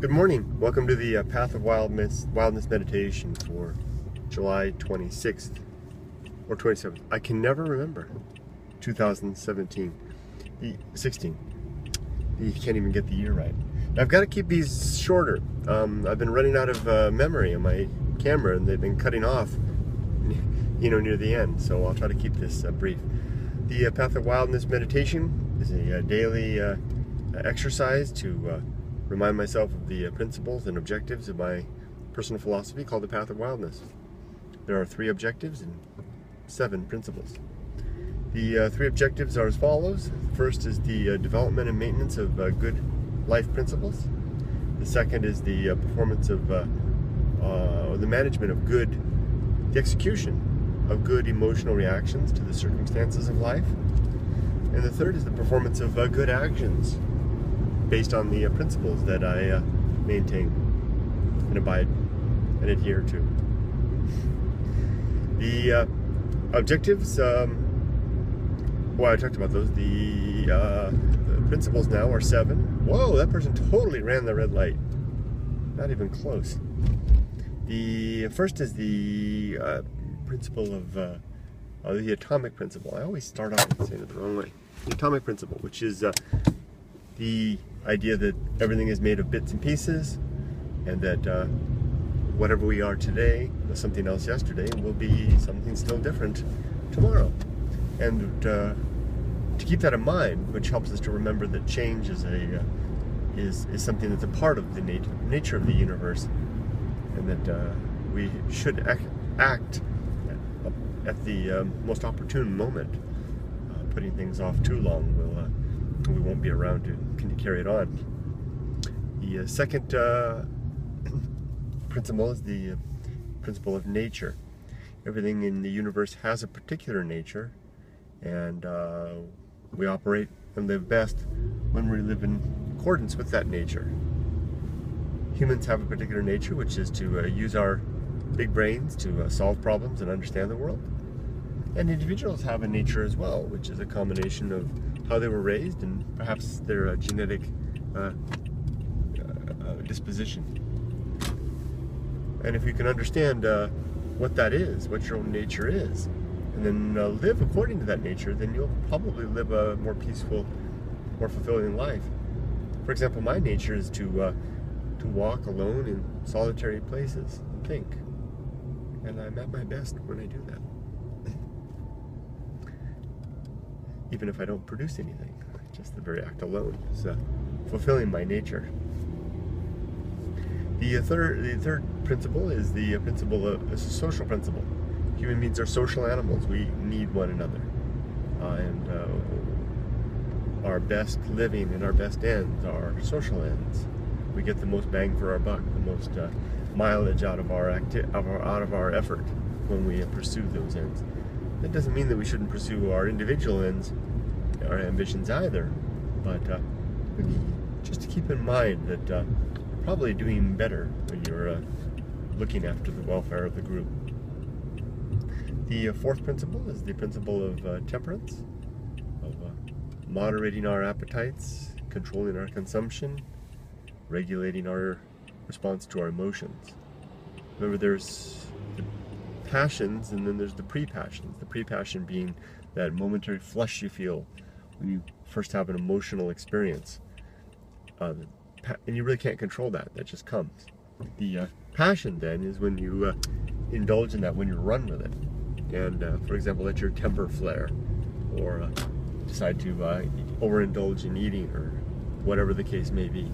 Good morning. Welcome to the uh, Path of Wildness, Wildness meditation for July 26th or 27th. I can never remember. 2017. The 16. You can't even get the year right. I've got to keep these shorter. Um, I've been running out of uh, memory on my camera and they've been cutting off, you know, near the end. So I'll try to keep this uh, brief. The uh, Path of Wildness meditation is a uh, daily uh, exercise to remind myself of the principles and objectives of my personal philosophy called the Path of Wildness. There are three objectives and seven principles. The uh, three objectives are as follows. First is the uh, development and maintenance of uh, good life principles. The second is the performance of, the management of good, the execution of good emotional reactions to the circumstances of life. And the third is the performance of uh, good actions based on the uh, principles that I uh, maintain and abide and adhere to. The uh, objectives, um, well, I talked about those. The, uh, the principles now are seven. Whoa, that person totally ran the red light. Not even close. The first is the uh, principle of uh, the atomic principle. I always start off saying it the wrong way. The atomic principle, which is the idea that everything is made of bits and pieces, and that uh, whatever we are today was something else yesterday, will be something still different tomorrow. And uh, to keep that in mind, which helps us to remember that change is a uh, is is something that's a part of the nat- nature of the universe, and that we should act, act at the um, most opportune moment. Uh, putting things off too long will uh, we won't be around to carry it on. The uh, second uh, principle is the uh, principle of nature. Everything in the universe has a particular nature, and uh, we operate and live best when we live in accordance with that nature. Humans have a particular nature, which is to use our big brains to solve problems and understand the world. And individuals have a nature as well, which is a combination of how they were raised and perhaps their uh, genetic uh, uh, disposition. And if you can understand uh, what that is, what your own nature is, and then uh, live according to that nature, then you'll probably live a more peaceful, more fulfilling life. For example, my nature is to to walk alone in solitary places and think. And I'm at my best when I do that. Even if I don't produce anything. Just the very act alone is uh, fulfilling my nature. The third, the third principle is the principle of a social principle. Human beings are social animals. We need one another, uh, and uh, our best living and our best ends are social ends. We get the most bang for our buck, the most uh, mileage out of our, acti- out of our effort when we pursue those ends. That doesn't mean that we shouldn't pursue our individual ends, our ambitions either, but uh, just to keep in mind that uh, you're probably doing better when you're uh, looking after the welfare of the group. The uh, fourth principle is the principle of uh, temperance, of uh, moderating our appetites, controlling our consumption, regulating our response to our emotions. Remember, there's passions and then there's the pre-passions. The pre-passion being that momentary flush you feel when you first have an emotional experience. Uh, and you really can't control that. That just comes. The uh, passion then is when you uh, indulge in that, when you run with it. And uh, for example, let your temper flare or uh, decide to uh, overindulge in eating or whatever the case may be.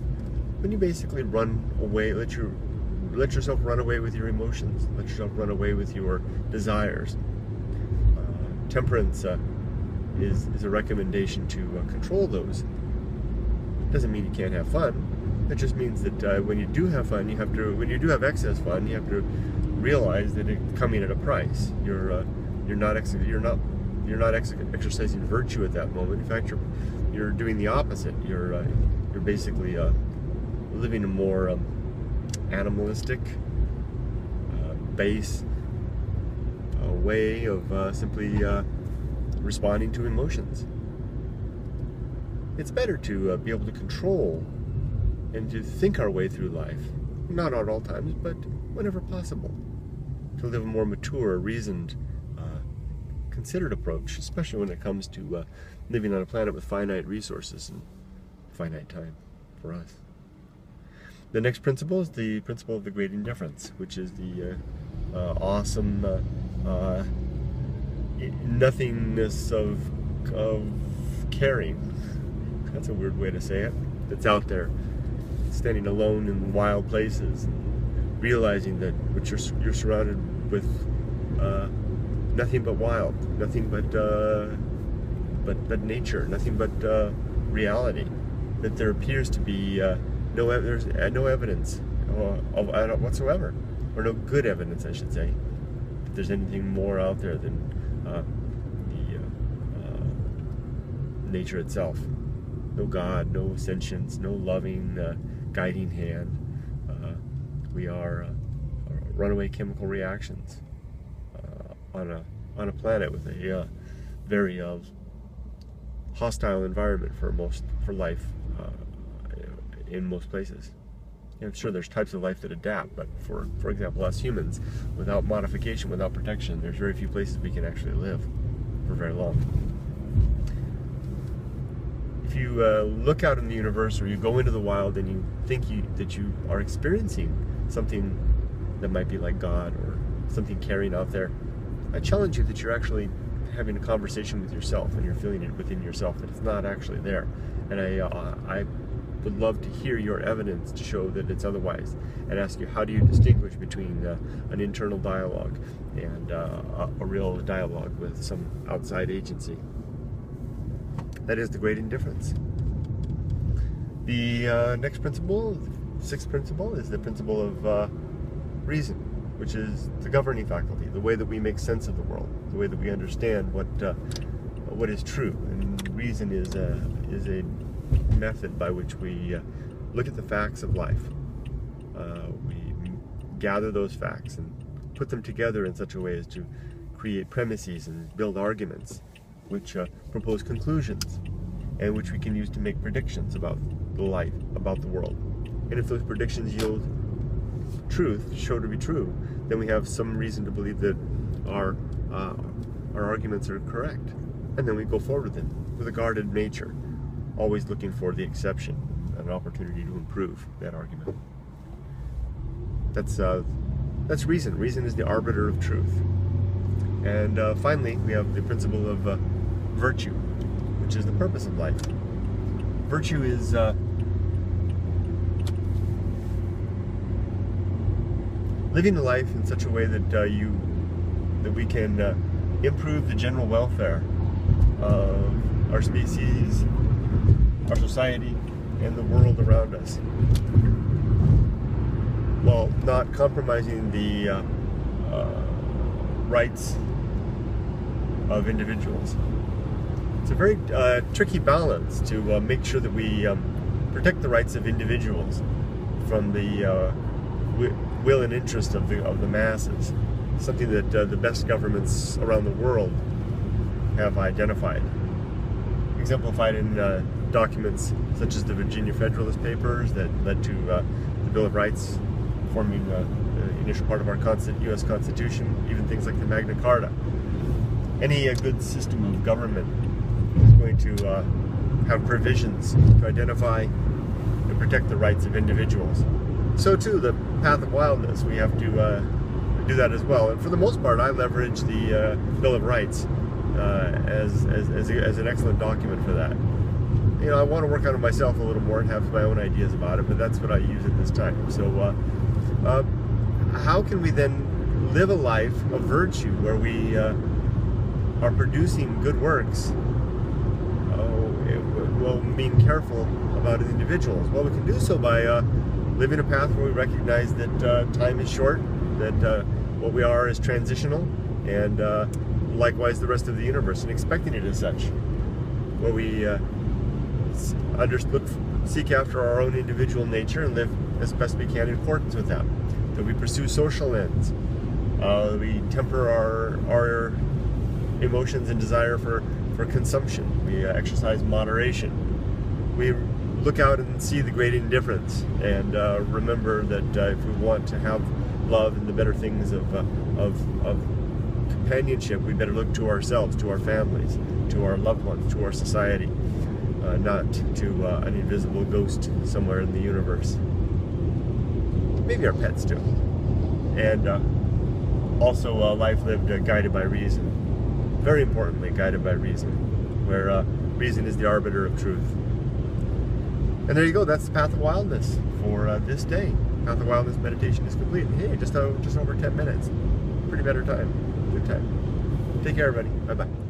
When you basically run away, let your let yourself run away with your emotions. Let yourself run away with your desires. Uh, temperance uh, is, is a recommendation to uh, control those. Doesn't mean you can't have fun. It just means that uh, when you do have fun, you have to. When you do have excess fun, you have to realize that it's coming at a price. You're uh, you're not ex- you're not you're not ex- exercising virtue at that moment. In fact, you're you're doing the opposite. You're uh, you're basically living a more um, animalistic, uh, base uh, way of uh, simply uh, responding to emotions. It's better to uh, be able to control and to think our way through life, not at all times, but whenever possible, to live a more mature, reasoned, uh, considered approach, especially when it comes to living on a planet with finite resources and finite time for us. The next principle is the principle of the great indifference, which is the uh, uh, awesome uh, uh, nothingness of, of caring. That's a weird way to say it. That's out there, standing alone in wild places, and realizing that what you're, you're surrounded with uh, nothing but wild, nothing but but but nature, nothing but reality. That there appears to be no there's uh, no evidence of, of whatsoever, or no good evidence, I should say, that there's anything more out there than uh, the uh, uh, nature itself. No God, no sentience, no loving, uh, guiding hand. Uh, we are runaway chemical reactions on a on a planet with a very hostile environment for most for life in most places. I'm sure there's types of life that adapt, but for, for example, us humans, without modification, without protection, there's very few places we can actually live for very long. If you uh, look out in the universe or you go into the wild and you think you, that you are experiencing something that might be like God or something carrying out there, I challenge you that you're actually having a conversation with yourself and you're feeling it within yourself that it's not actually there. And I, uh, I would love to hear your evidence to show that it's otherwise and ask you how do you distinguish between uh, an internal dialogue and uh, a, real dialogue with some outside agency. That is the great indifference. The uh, next principle, sixth principle, is the principle of uh, reason, which is the governing faculty, the way that we make sense of the world, the way that we understand what uh, what is true. And reason is a is a method by which we uh, look at the facts of life. Uh, we gather those facts and put them together in such a way as to create premises and build arguments which uh, propose conclusions and which we can use to make predictions about the life, about the world. And if those predictions yield truth, show to be true, then we have some reason to believe that our uh, our arguments are correct. And then we go forward with them with a guarded nature always looking for the exception, an opportunity to improve that argument. That's uh, that's reason. Reason is the arbiter of truth. And uh, finally, we have the principle of uh, virtue, which is the purpose of life. Virtue is uh, living a life in such a way that uh, you that we can uh, improve the general welfare of our species, our society, and the world around us while not compromising the uh, uh, rights of individuals. It's a very uh, tricky balance to uh, make sure that we um, protect the rights of individuals from the uh, will and interest of the, of the masses, something that uh, the best governments around the world have identified exemplified in documents such as the Virginia Federalist Papers that led to uh, the Bill of Rights forming uh, the initial part of our U.S. Constitution, even things like the Magna Carta. Any uh, good system of government is going to uh, have provisions to identify and protect the rights of individuals. So too, the path of wildness, we have to uh, do that as well. And for the most part, I leverage the Bill of Rights uh, as, as, as, an excellent document for that. You know, I want to work on it myself a little more and have my own ideas about it, but that's what I use at this time. So, uh, uh, how can we then live a life of virtue where we uh, are producing good works? Oh, will mean careful about individuals. Well, we can do so by uh, living a path where we recognize that uh, time is short, that what we are is transitional, and likewise the rest of the universe and expecting it as such. Where we uh, look, seek after our own individual nature and live as best we can in accordance with that. That we pursue social ends. Uh, we temper our, our emotions and desire for, for consumption. We uh, exercise moderation. We look out and see the great indifference, and uh, remember that uh, if we want to have love and the better things of, uh, of, of companionship, we better look to ourselves, to our families, to our loved ones, to our society, uh, not to uh, an invisible ghost somewhere in the universe. Maybe our pets too. And uh, also a life lived uh, guided by reason. Very importantly, guided by reason, where uh, reason is the arbiter of truth. And there you go. That's the path of wildness for uh, this day. Path of wildness meditation is complete. Hey, just uh, just over 10 minutes. Pretty better time. Good time. Take care, everybody. Bye bye.